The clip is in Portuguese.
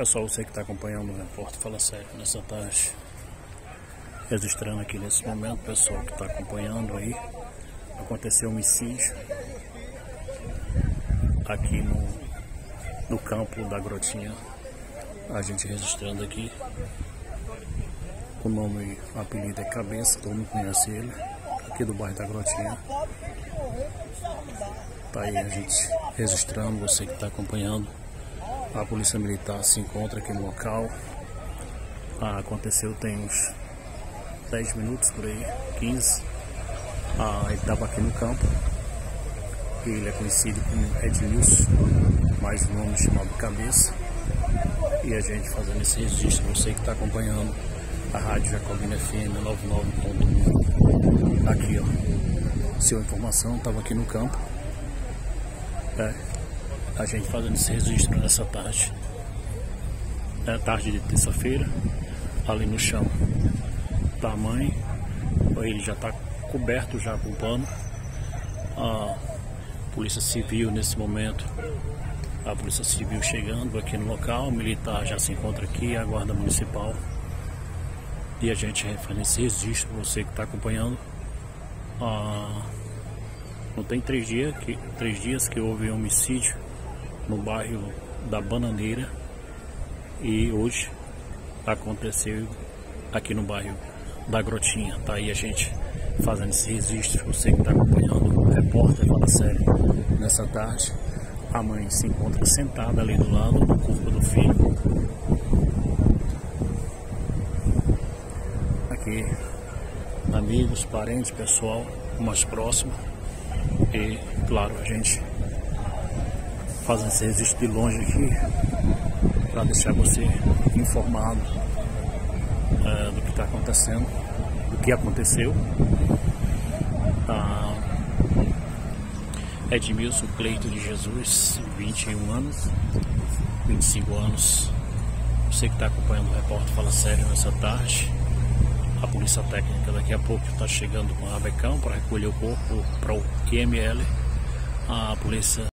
Pessoal, você que está acompanhando o repórter Fala Sério nessa tarde, registrando aqui nesse momento, pessoal que está acompanhando aí, aconteceu um homicídio aqui no, no campo da Grotinha, a gente registrando aqui, o nome, o apelido é Cabeça, todo mundo conhece ele, aqui do bairro da Grotinha. Tá aí a gente registrando, você que está acompanhando. A polícia militar se encontra aqui no local. Ah, aconteceu tem uns 10 minutos por aí, 15. Ah, ele estava aqui no campo. Ele é conhecido como Edmilson, mais um nome chamado Cabeça. E a gente fazendo esse registro, você que está acompanhando a Rádio Jacobina FM 99.1. Aqui, ó. Sua informação, estava aqui no campo. É a gente fazendo esse registro nessa tarde. É tarde de terça-feira, ali no chão. Tamanho, ele já está coberto já com pano. A Polícia Civil nesse momento, a Polícia Civil chegando aqui no local, o militar já se encontra aqui, a Guarda Municipal. E a gente faz esse registro, você que está acompanhando. Ah, não tem três dias, que, três dias que houve homicídio no bairro da Bananeira e hoje aconteceu aqui no bairro da Grotinha. Tá aí a gente fazendo esse registro. Você que está acompanhando o repórter fala sério nessa tarde. A mãe se encontra sentada ali do lado do corpo do filho. Aqui, amigos, parentes, pessoal mais próximo. E, claro, a gente fazem esse registro de longe aqui para deixar você informado uh, do que está acontecendo, do que aconteceu. Ah, Edmilson Cleito de Jesus, 21 anos, 25 anos. Você que está acompanhando o repórter Fala Sério nessa tarde. A polícia técnica daqui a pouco está chegando com a Rabecão para recolher o corpo para o IML. A polícia